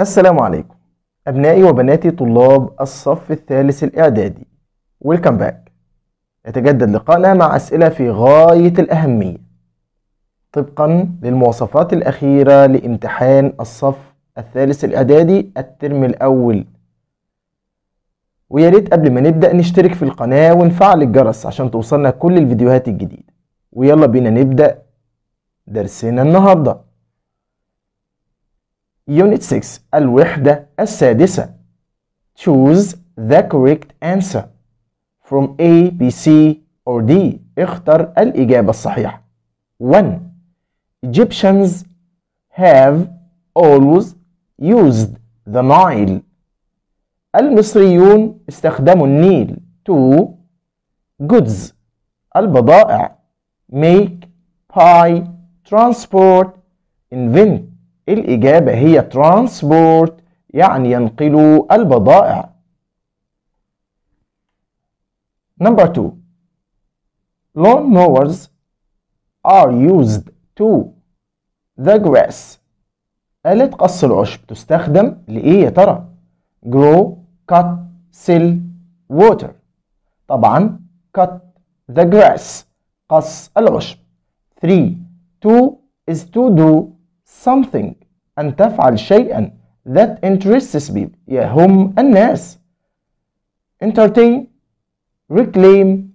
السلام عليكم. أبنائي وبناتي طلاب الصف الثالث الإعدادي. Welcome back يتجدد لقاءنا مع أسئلة في غاية الأهمية. طبقا للمواصفات الأخيرة لامتحان الصف الثالث الإعدادي الترم الأول. ويا ريت قبل ما نبدأ نشترك في القناة ونفعل الجرس عشان توصلنا كل الفيديوهات الجديدة. ويلا بينا نبدأ درسنا النهارده. Unit 6 الوحدة السادسة Choose the correct answer from A, B, C or D اختر الإجابة الصحيحة 1. Egyptians have always used the Nile المصريون استخدموا النيل 2. Goods البضائع make, buy, transport, invent الإجابة هي transport يعني ينقلوا البضائع. Number two, lawn mowers are used to the grass. آلة قص العشب تستخدم لإيه يا ترى؟ grow, cut, sell, water. طبعا cut the grass قص العشب. 3. To is to do something أن تفعل شيئا that interests people يهم الناس entertain reclaim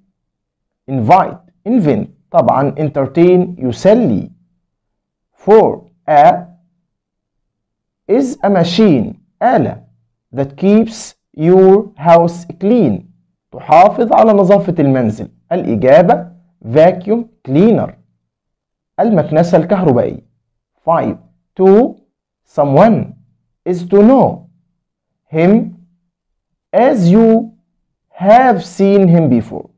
invite invent طبعا entertain يسلي for a is a machine آلة that keeps your house clean تحافظ على نظافة المنزل الإجابة vacuum cleaner المكنسة الكهربائية 5. To someone is to know him as you have seen him before.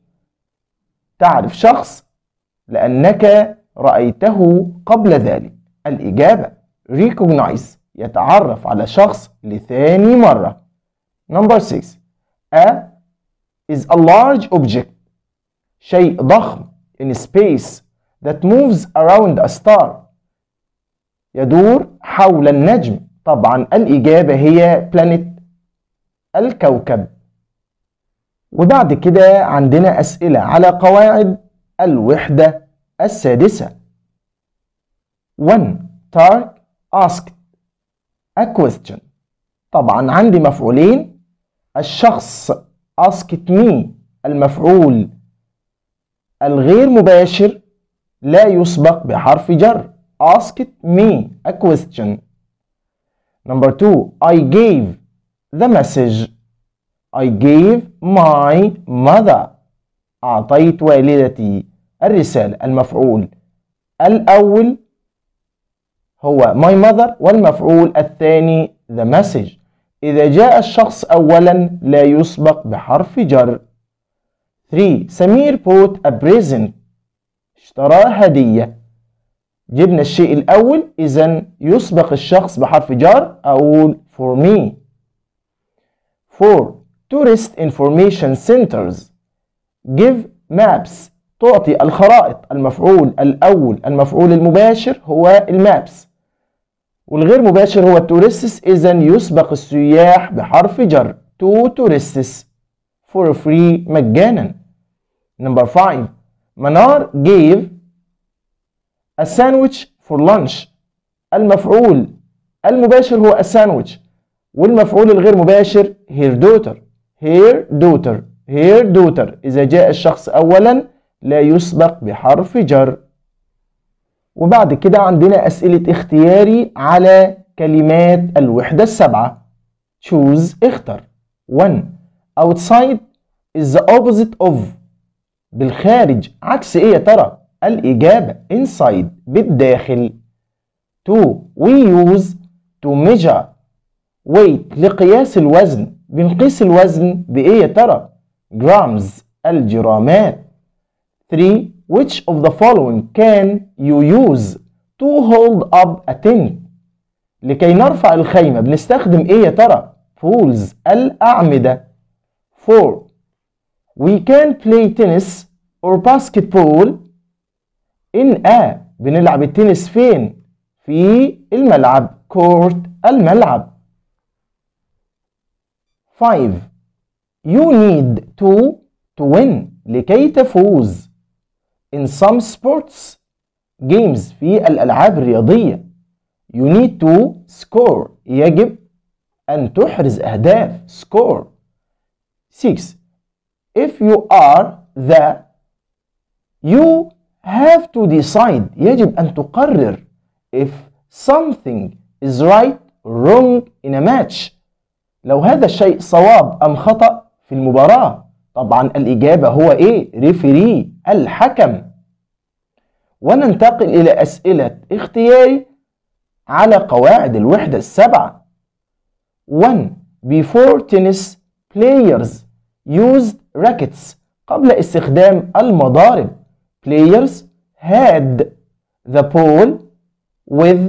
تعرف شخص لأنك رأيته قبل ذلك. الإجابة recognize يتعرف على شخص لثاني مرة. Number 6. A is a large object شيء ضخم in space that moves around a star يدور حول النجم. طبعا الإجابة هي بلانيت الكوكب. وبعد كده عندنا أسئلة على قواعد الوحدة السادسة. 1. Tark asked a question. طبعا عندي مفعولين. الشخص asked me المفعول الغير مباشر لا يسبق بحرف جر. Asked me a question. Number two, I gave the message. I gave my mother. أعطيت والدتي الرسالة المفعول الأول هو my mother والمفعول الثاني the message إذا جاء الشخص أولا لا يسبق بحرف جر 3. سمير bought a present اشترى هدية جبنا الشيء الأول إذا يسبق الشخص بحرف جر أقول for me. 4. Tourist information centers. Give maps. تعطي الخرائط. المفعول الأول المفعول المباشر هو ال maps. والغير مباشر هو ال tourists إذا يسبق السياح بحرف جر. To tourists. For free مجانا. Number 5 منار gave a sandwich for lunch. المفعول المباشر هو a sandwich. والمفعول الغير مباشر her daughter. Her daughter. Her daughter. إذا جاء الشخص أولا لا يسبق بحرف جر. وبعد كده عندنا أسئلة اختياري على كلمات الوحدة السبعة. Choose اختر. 1 outside is the opposite of. بالخارج. عكس إيه يا ترى؟ الإجابة inside بالداخل 2 we use to measure weight لقياس الوزن بنقيس الوزن بإيه يا ترى grams الجرامات 3 which of the following can you use to hold up a tent لكي نرفع الخيمة بنستخدم إيه يا ترى poles الأعمدة 4 we can play tennis or basketball in a بنلعب التنس فين؟ في الملعب كورت الملعب. 5 you need to to win لكي تفوز. in some sports games في الألعاب الرياضية. you need to score يجب أن تحرز أهداف score. 6 if you are the you have to decide يجب أن تقرر if something is right or wrong in a match. لو هذا الشيء صواب أم خطأ في المباراة طبعا الإجابة هو إيه؟ ريفري الحكم. وننتقل إلى أسئلة اختياري على قواعد الوحدة السبعة. 1 before tennis players used rackets قبل استخدام المضارب. Players had the ball with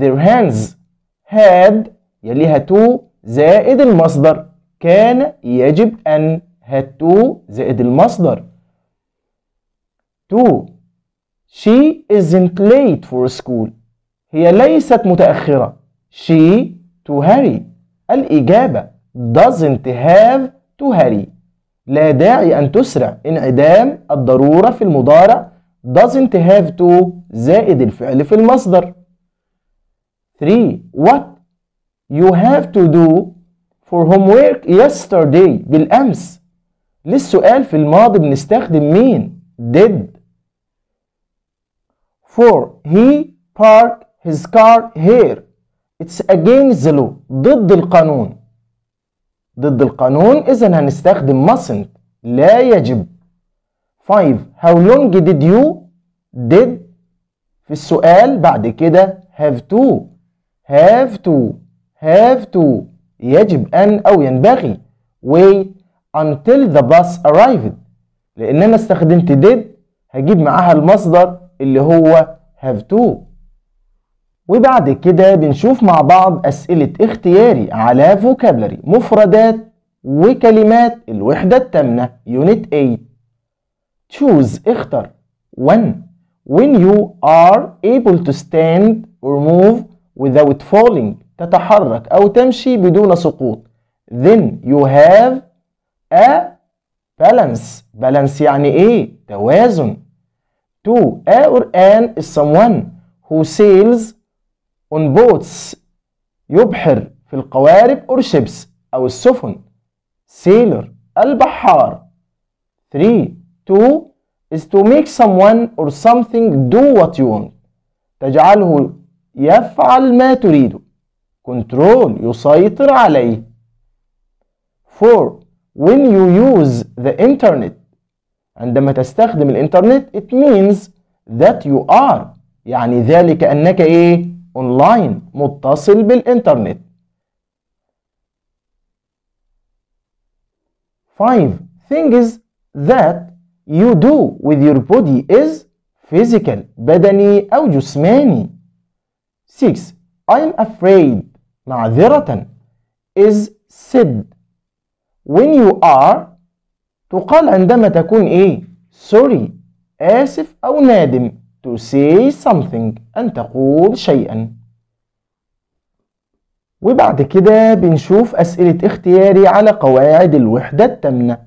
their hands had يليها to زائد المصدر كان يجب أن had to زائد المصدر 2 she isn't late for school هي ليست متأخرة she to hurry الإجابة doesn't have to hurry لا داعي أن تسرع انعدام الضرورة في المضارع doesn't have to زائد الفعل في المصدر. 3 what you have to do for homework yesterday بالأمس. للسؤال في الماضي بنستخدم مين؟ Did. 4 he parked his car here. It's against the law. ضد القانون. ضد القانون إذا هنستخدم mustn't لا يجب. 5 how long did you did في السؤال بعد كده have to. Have to. Have to. يجب أن أو ينبغي. Wait until the bus arrived. لأن أنا استخدمت did هجيب معاها المصدر اللي هو have to. وبعد كده بنشوف مع بعض أسئلة اختياري على vocabulary مفردات وكلمات الوحدة التامنة Unit 8 choose اختر when when you are able to stand or move without falling تتحرك أو تمشي بدون سقوط then you have a balance balance يعني إيه؟ توازن to a or an is someone who sails on boats يبحر في القوارب or ships أو السفن sailor البحار 3 to is to make someone or something do what you want تجعله يفعل ما تريده control يسيطر عليه 4 when you use the internet عندما تستخدم الانترنت it means that you are يعني ذلك أنك إيه online متصل بالإنترنت 5 things that you do with your body is physical بدني أو جسماني 6 I'm afraid معذرة is said when you are تقال عندما تكون إيه sorry آسف أو نادم to say something أن تقول شيئا وبعد كده بنشوف أسئلة اختياري على قواعد الوحدة التامنة.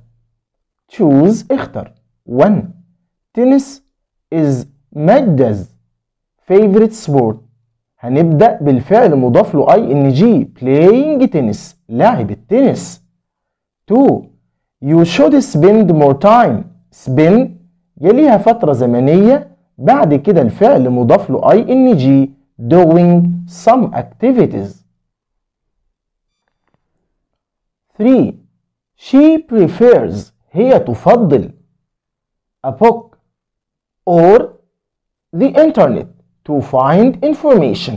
Choose اختر. 1 tennis is Magda's favorite sport. هنبدأ بالفعل مضاف له ing playing tennis. لاعب التنس. 2 you should spend more time. Spend. يليها فترة زمنية. بعد كده الفعل مضاف له ing doing some activities. 3 she prefers هي تفضل a book or the internet to find information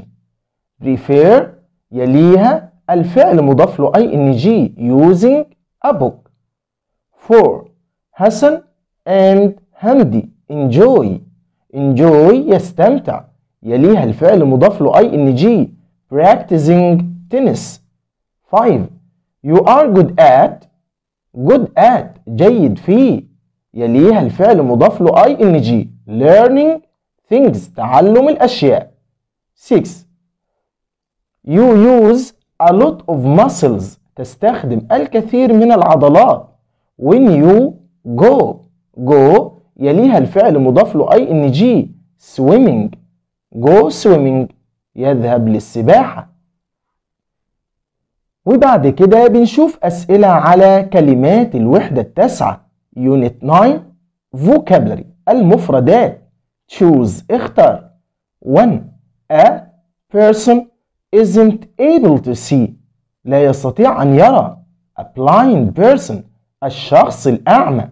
prefer يليها الفعل مضاف له اي ان جي using a book 4 حسن and حمدي enjoy enjoy يستمتع يليها الفعل مضاف له اي ان جي practicing tennis 5 you are good at good at جيد فيه يليها الفعل مضاف له جي learning things تعلم الأشياء. 6 you use a lot of muscles تستخدم الكثير من العضلات. When you go go يليها الفعل مضاف له جي swimming. Go swimming. يذهب للسباحة. وبعد كده بنشوف أسئلة على كلمات الوحدة التاسعة Unit 9 Vocabulary المفردات choose اختر 1 A person isn't able to see لا يستطيع أن يرى A blind person الشخص الأعمى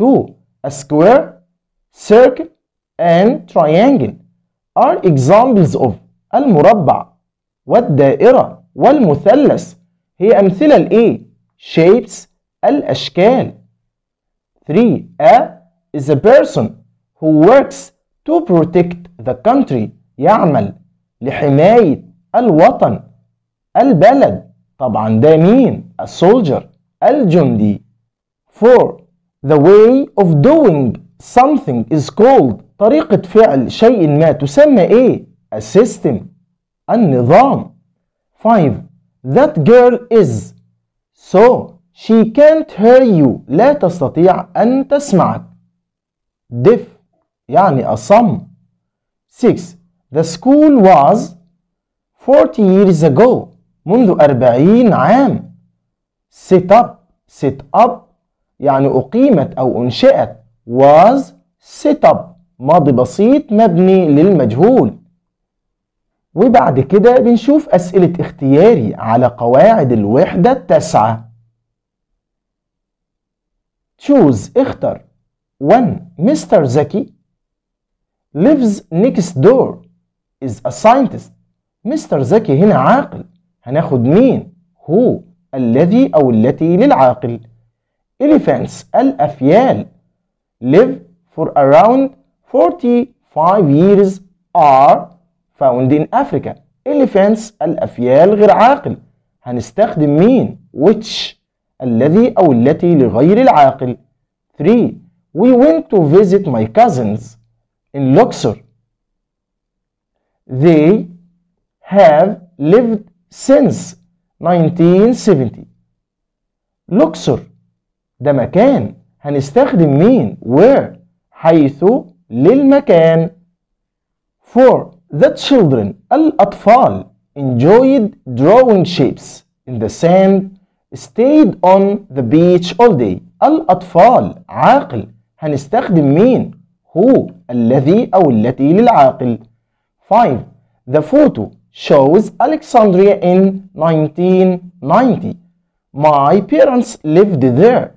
2 A square circle and triangle are examples of المربع والدائرة والمثلث هي أمثلة لإيه؟ shapes الأشكال 3 A is a person who works to protect the country يعمل لحماية الوطن البلد طبعا ده مين؟ a soldier الجندي 4 The way of doing something is called طريقة فعل شيء ما تسمى إيه؟ A system النظام 5 That girl is so she can't hear you لا تستطيع أن تسمعك deaf يعني أصم 6 The school was 40 years ago منذ 40 عام set up set up يعني أقيمت أو أنشئت was set up ماضي بسيط مبني للمجهول وبعد كده بنشوف أسئلة اختياري على قواعد الوحدة التاسعة. Choose اختر. 1 مستر زكي lives next door is a scientist. مستر زكي هنا عاقل. هناخد مين؟ هو الذي أو التي للعاقل. Elephants الأفيال live for around 45 years are found in Africa elephants الأفيال غير عاقل هنستخدم مين which الذي أو التي لغير العاقل 3 we went to visit my cousins in Luxor they have lived since 1970 Luxor ده مكان هنستخدم مين where حيث للمكان 4 The children الأطفال enjoyed drawing shapes in the sand stayed on the beach all day الأطفال عاقل هنستخدم مين هو الذي أو التي للعاقل 5 The photo shows Alexandria in 1990 My parents lived there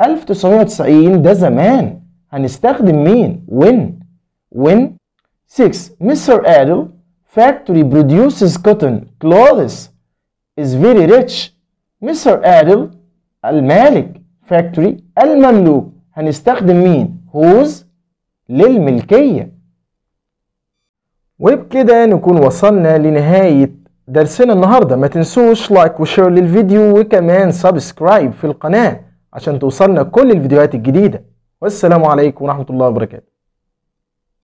1990 ده زمان هنستخدم مين when when 6 Mr. Adel factory produces cotton clothes is very rich. Mr. Adel المالك factory المملوك هنستخدم مين؟ Whose للملكية. وبكده نكون وصلنا لنهاية درسنا النهاردة. ما تنسوش like و share للفيديو وكمان subscribe في القناة عشان توصلنا كل الفيديوهات الجديدة. والسلام عليكم ورحمة الله وبركاته.